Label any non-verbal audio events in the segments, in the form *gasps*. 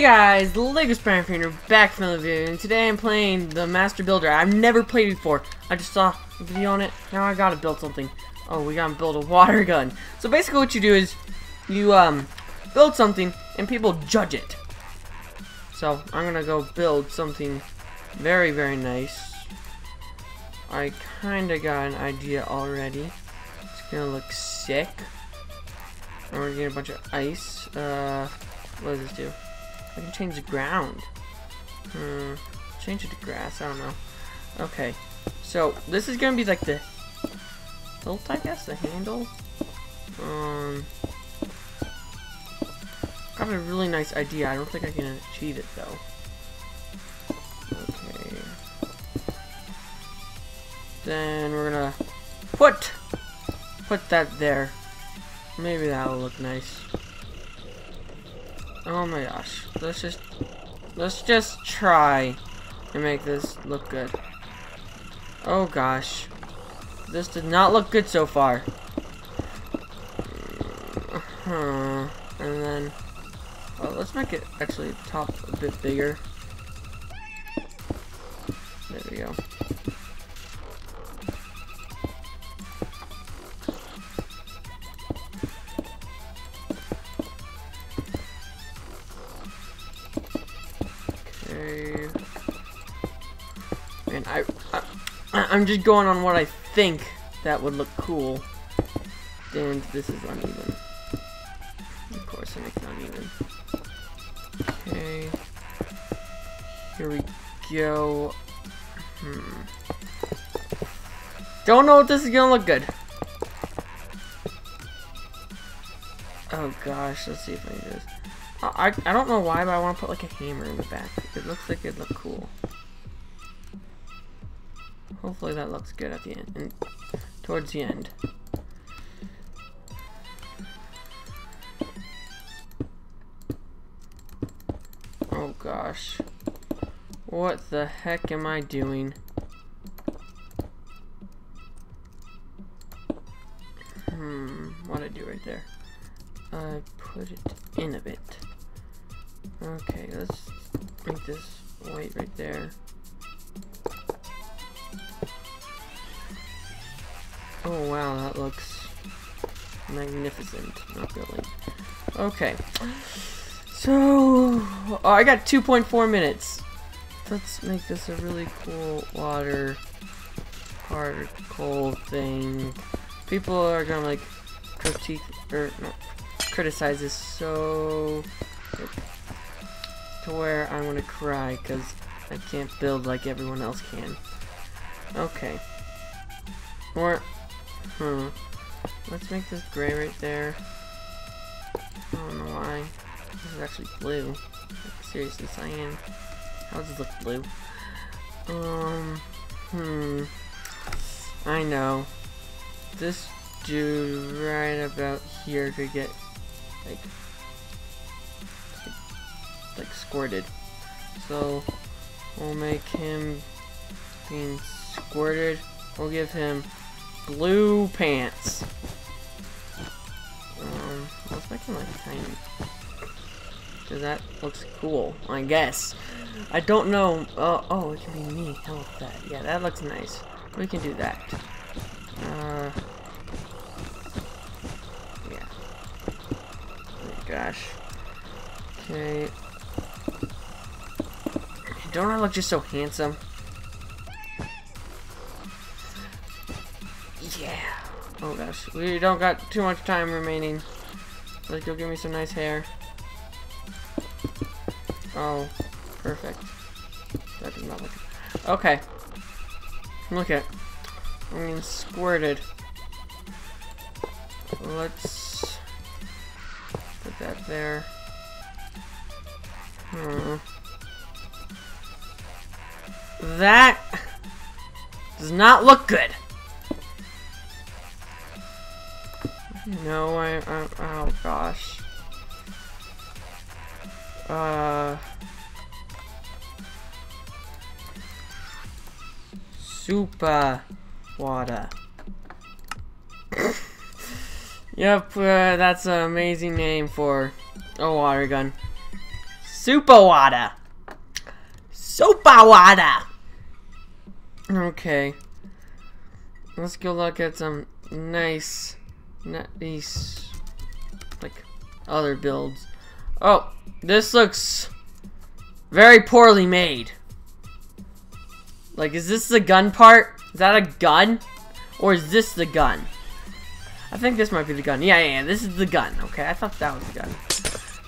Hey guys, Lego Painter back from the video, and today I'm playing the Master Builder. I've never played before. I just saw a video on it. Now I gotta build something. Oh, we gotta build a water *laughs* gun. So basically, what you do is you um build something, and people judge it. So I'm gonna go build something very very nice. I kinda got an idea already. It's gonna look sick. And we're get a bunch of ice. Uh, what does this do? I can change the ground. Hmm. Change it to grass. I don't know. Okay. So this is gonna be like the hilt, I guess, the handle. Um. Got a really nice idea. I don't think I can achieve it though. Okay. Then we're gonna put put that there. Maybe that'll look nice. Oh my gosh. Let's just let's just try and make this look good. Oh gosh. This did not look good so far. Hmm. And then well, let's make it actually top a bit bigger. I'm just going on what I think that would look cool. And this is uneven. Of course, I make it uneven. Okay. Here we go. Hmm. Don't know if this is gonna look good. Oh gosh, let's see if I can do this. I, I don't know why, but I want to put like a hammer in the back. It looks like it'd look cool. Hopefully that looks good at the end, and towards the end. Oh gosh. What the heck am I doing? Hmm, what I do right there? I put it in a bit. Okay, let's make this white right there. Oh wow, that looks magnificent. Not really. Okay. So, oh, I got 2.4 minutes. Let's make this a really cool water particle thing. People are gonna like critique er, or not criticize this so to where I'm gonna cry because I can't build like everyone else can. Okay. Or, hmm. Let's make this gray right there. I don't know why. This is actually blue. Like, seriously, cyan. How does this look blue? Um, hmm. I know. This dude right about here could get like like squirted. So we'll make him being squirted. We'll give him blue pants. Um, like. Cause that looks cool, I guess. I don't know. Uh, oh, it can be me. How about that? Yeah, that looks nice. We can do that. Uh, yeah. Oh gosh. Okay. Don't I look just so handsome? Oh gosh, we don't got too much time remaining. Like, you'll give me some nice hair. Oh, perfect. That did not look. Okay. Look at. I'm getting squirted. Let's put that there. Hmm. That does not look good. No, I, I oh gosh. Uh. Super water. *coughs* yep, uh, that's an amazing name for a water gun. Super water. Super water. Okay. Let's go look at some nice, nice, like, other builds. Oh, this looks very poorly made. Like, is this the gun part? Is that a gun? Or is this the gun? I think this might be the gun. Yeah, yeah, yeah, this is the gun. Okay, I thought that was the gun.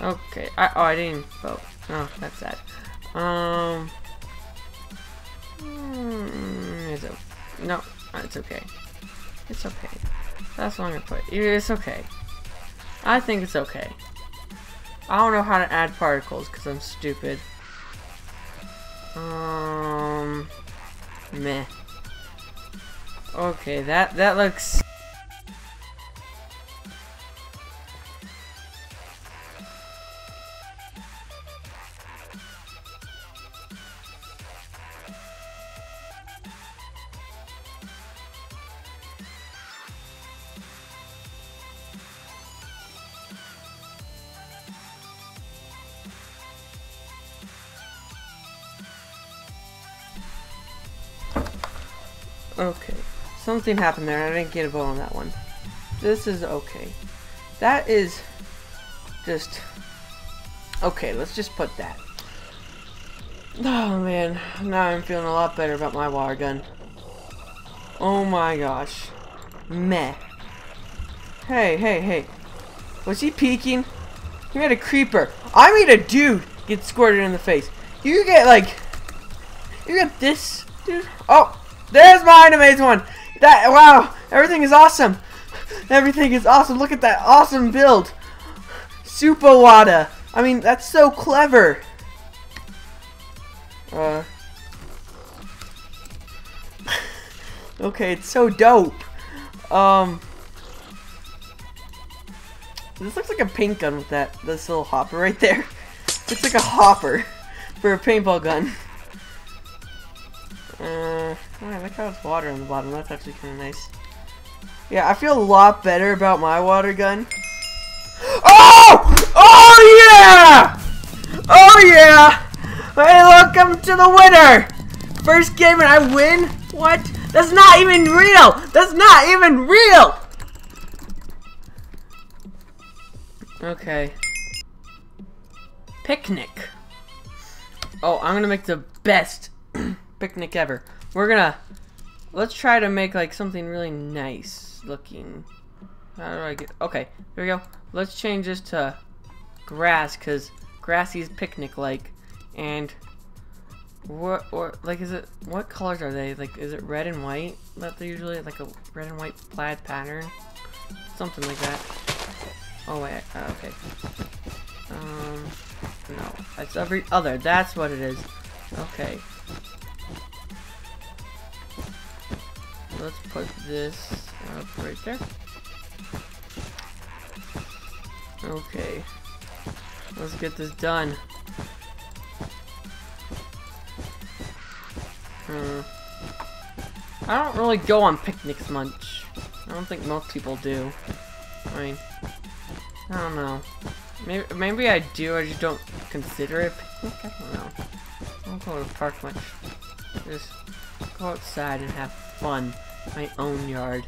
Okay. I, oh, I didn't vote. Oh, that's sad. Um. Mm, it's okay. No, it's okay. It's okay. That's what I'm gonna put. It's okay. I think it's okay. I don't know how to add particles because I'm stupid. Um. Meh. Okay, that that looks Okay. Something happened there. I didn't get a vote on that one. This is okay. That is just... Okay, let's just put that. Oh, man. Now I'm feeling a lot better about my water gun. Oh my gosh. Meh. Hey, hey, hey. Was he peeking? He made a creeper. I made a dude get squirted in the face. You get, like... You get this, dude? Oh! There's my amazing one. That wow, everything is awesome. Everything is awesome. Look at that awesome build. Super Wada. I mean, that's so clever. Uh. *laughs* okay, it's so dope. Um. This looks like a paint gun with that this little hopper right there. *laughs* Looks like a hopper for a paintball gun. Uh, I like how it's water on the bottom. That's actually kind of nice. Yeah, I feel a lot better about my water gun. *gasps* Oh! Oh yeah! Oh yeah! Hey, welcome to the winner! First game and I win? What? That's not even real! That's not even real! Okay. Picnic. Oh, I'm gonna make the best *clears throat* picnic ever. We're gonna let's try to make like something really nice looking. How do I get? Okay, there we go. Let's change this to grass because grassy's picnic like, and what or like is it? What colors are they? Like, is it red and white that they usually like a red and white plaid pattern? Something like that. Oh wait, uh, okay. Um, no, it's every other. That's what it is. Okay. Let's put this up right there. Okay. Let's get this done. Hmm. I don't really go on picnics much. I don't think most people do. I mean, I don't know. Maybe, maybe I do, I just don't consider it picnic? I don't know. I don't go to the park much. Just go outside and have fun my own yard.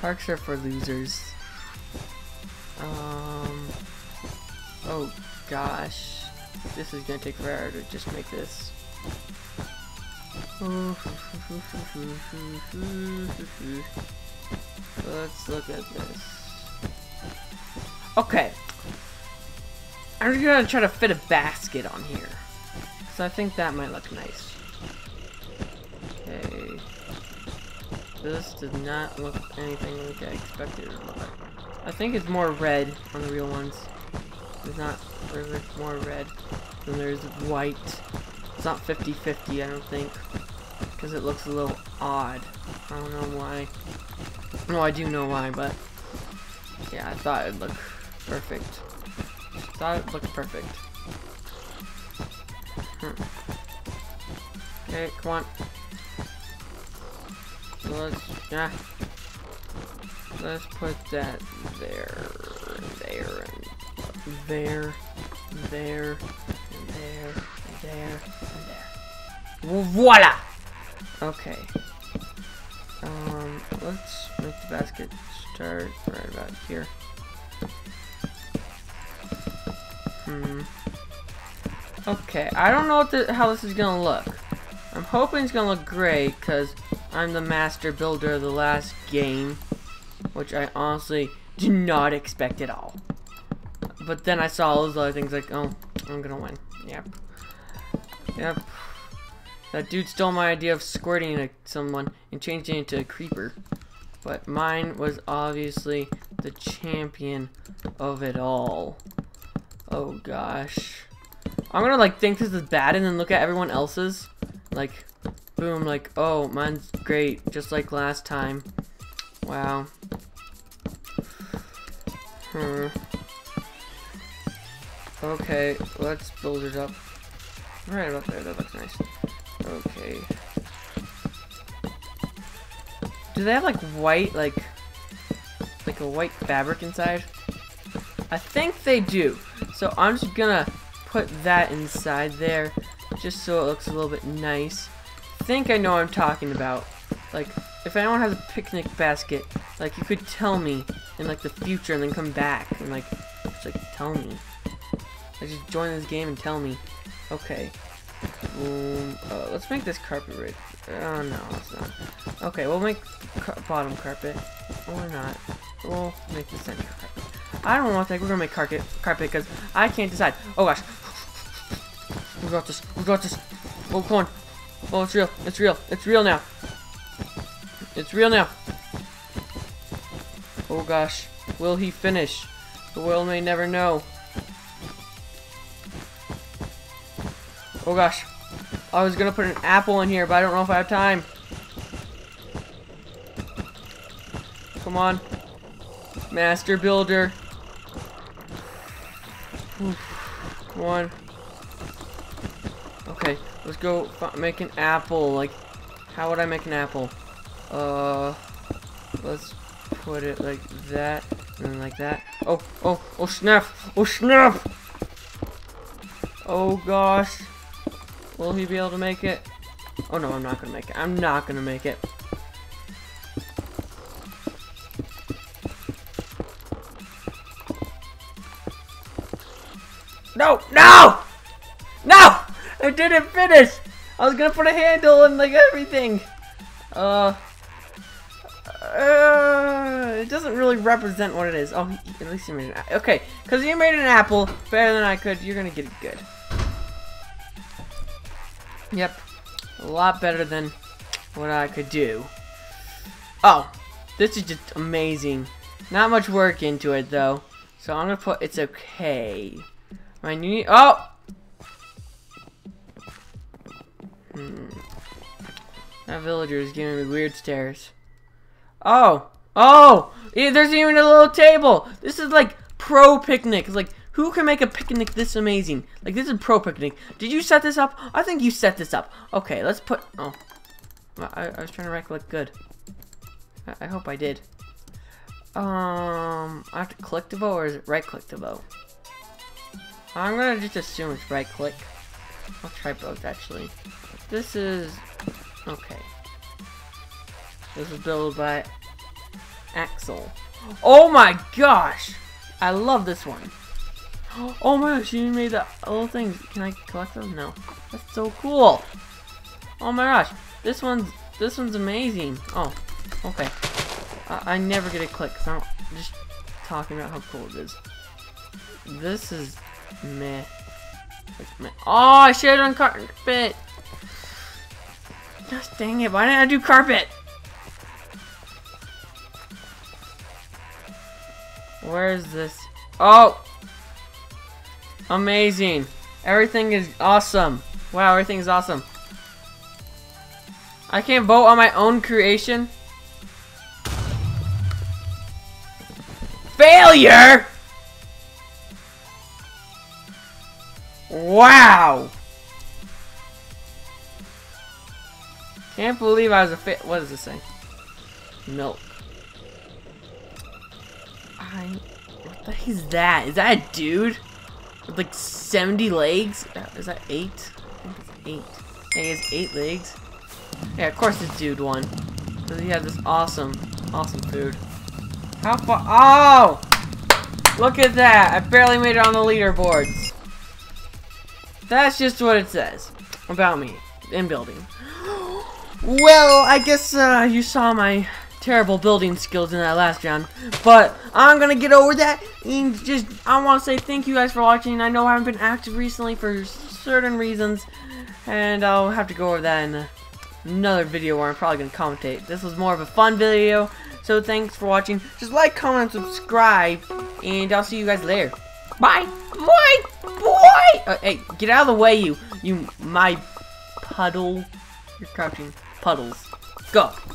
Parks are for losers. Um. Oh gosh, this is gonna take forever to just make this. Let's look at this. Okay. I'm gonna try to fit a basket on here. So I think that might look nice. This does not look anything like I expected. I think it's more red on the real ones. There's not, there's more red than there's white. It's not 50-50, I don't think. Because it looks a little odd. I don't know why. No, I do know why, but... Yeah, I thought it'd look perfect. Thought it looked perfect. Hmm. Okay, come on let's yeah. Let's put that there, there, and there, there, there, and there, and there. Voila! Okay. Um, let's make the basket start right about here. Hmm. Okay, I don't know the, how this is gonna look. I'm hoping it's gonna look great, because I'm the master builder of the last game, which I honestly did not expect at all. But then I saw all those other things like, oh, I'm gonna win. Yep. Yep. That dude stole my idea of squirting someone and changing it into a creeper. But mine was obviously the champion of it all. Oh gosh. I'm gonna like think this is bad and then look at everyone else's. Like, boom, like, oh, mine's great, just like last time. Wow. Hmm. Okay, let's build it up. Right about there, that looks nice. Okay. Do they have like white, like, like a white fabric inside? I think they do. So I'm just gonna put that inside there, just so it looks a little bit nice. Think I know what I'm talking about. Like, if anyone has a picnic basket, like, you could tell me in, like, the future and then come back and, like, just, like, tell me. Like, just join this game and tell me. Okay. Um, uh, let's make this carpet right. Oh, no, it's not. Okay, we'll make car bottom carpet. Or not. We'll make the center carpet. I don't want that. We're gonna make carpet carpet because I can't decide. Oh gosh. We got this. We got this. Oh, come on. Oh, it's real. It's real. It's real now. It's real now. Oh gosh. Will he finish? The world may never know. Oh gosh. I was gonna put an apple in here, but I don't know if I have time. Come on. Master Builder. Come on. Let's go make an apple. Like, how would I make an apple? Uh, let's put it like that, and then like that. Oh, oh, oh snap! Oh snap! Oh gosh. Will he be able to make it? Oh no, I'm not gonna make it. I'm not gonna make it. No! No! Didn't finish! I was gonna put a handle and like everything. Uh, uh, it doesn't really represent what it is. Oh, at least you made an apple. Okay, because you made an apple better than I could, you're gonna get it good. Yep, a lot better than what I could do. Oh, this is just amazing. Not much work into it though. So I'm gonna put it's okay. You need oh Hmm. That villager is giving me weird stares. Oh! Oh! There's even a little table! This is like pro picnic. It's like, who can make a picnic this amazing? Like, this is pro picnic. Did you set this up? I think you set this up. Okay, let's put... Oh. I, I was trying to right-click good. I, I hope I did. Um, I have to click to vote or is it right-click to vote? I'm gonna just assume it's right-click. I'll try both, actually. This is... Okay. This is built by Axel. Oh my gosh! I love this one. *gasps* Oh my gosh, you made the little things. Can I collect them? No. That's so cool. Oh my gosh. This one's this one's amazing. Oh, okay. I, I never get a click. So I'm just talking about how cool it is. This is meh. Like, meh. Oh, I should have done carpet. Gosh dang it, why didn't I do carpet? Where is this? Oh! Amazing. Everything is awesome. Wow, everything is awesome. I can't vote on my own creation? Failure! Wow! Can't believe I was a fit. What does this say? Milk. I. What the heck is that? Is that a dude? with like 70 legs. Uh, Is that eight? I think it's eight. He has eight legs. Yeah, of course this dude won. Because he had this awesome, awesome food. How far? Oh! Look at that! I barely made it on the leaderboards. That's just what it says about me in building. Well, I guess uh, you saw my terrible building skills in that last round, but I'm gonna get over that. And just, I want to say thank you guys for watching. I know I haven't been active recently for certain reasons, and I'll have to go over that in another video where I'm probably gonna commentate. This was more of a fun video, so thanks for watching. Just like, comment, subscribe, and I'll see you guys later. Bye. Boy, boy. Uh, hey, get out of the way, you, you, my puddle. You're crouching puddles. Go. I